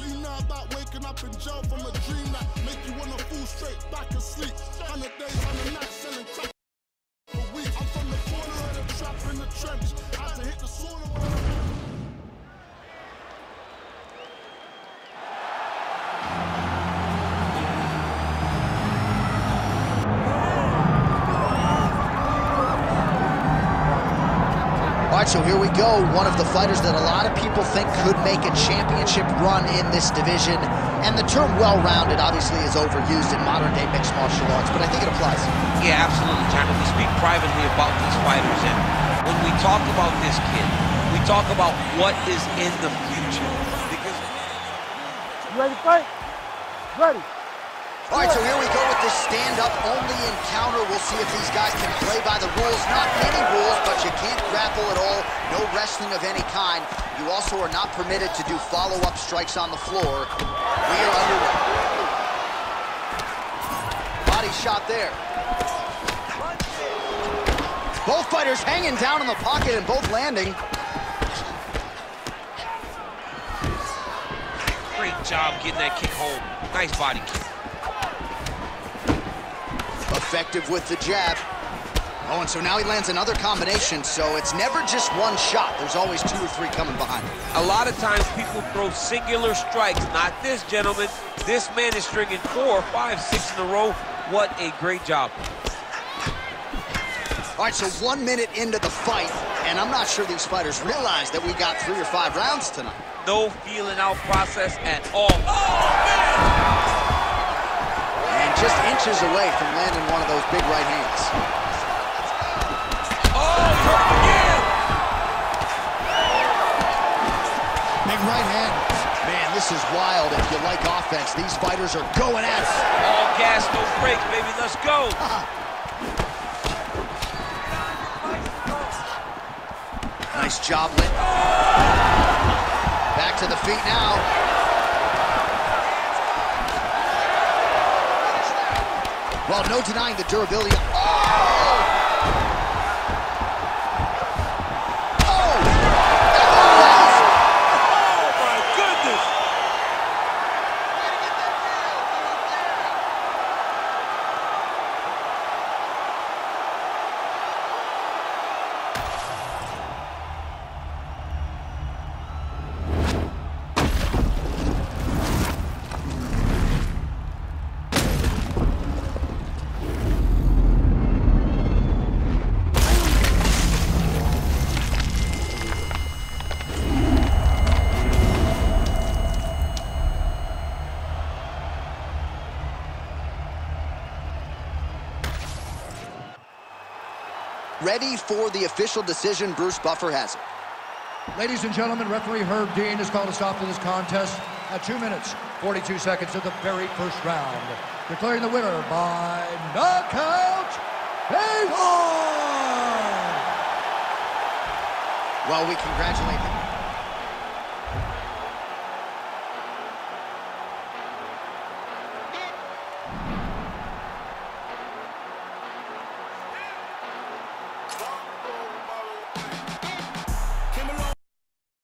You know about waking up in jail from a dream that make you wanna fall straight back asleep? Hundred days, hundred nights selling crack so here we go. One of the fighters that a lot of people think could make a championship run in this division. And the term well-rounded obviously is overused in modern-day mixed martial arts, but I think it applies. Yeah, absolutely, John. we speak privately about these fighters, and when we talk about this kid, we talk about what is in the future. Because You ready to fight? Ready. All right, so here we go with this stand-up only encounter. We'll see if these guys can play by the rules. Not many rules, but you can't grapple at all. No wrestling of any kind. You also are not permitted to do follow-up strikes on the floor. We are underway. Body shot there. Both fighters hanging down in the pocket and both landing. great job getting that kick home. Nice body kick. Effective with the jab. Oh, and so now he lands another combination, so it's never just one shot. There's always two or three coming behind him. A lot of times people throw singular strikes. Not this gentleman. This man is stringing four, five, six in a row. What a great job. All right, so one minute into the fight, and I'm not sure these fighters realize that we got three or five rounds tonight. No feeling out process at all. Oh, And just inches away from landing one of those big right hands. Oh, he hurt him again. Big right hand. Man, this is wild. If you like offense, these fighters are going at it. All gas, no brakes, baby. Let's go. Nice job, Lynn. Back to the feet now. Well, no denying the durability. Oh! Ready for the official decision. Bruce Buffer has it. Ladies and gentlemen, referee Herb Dean has called a stop to this contest at 2 minutes, 42 seconds of the very first round. Declaring the winner by knockout! Well, we congratulate the Bye.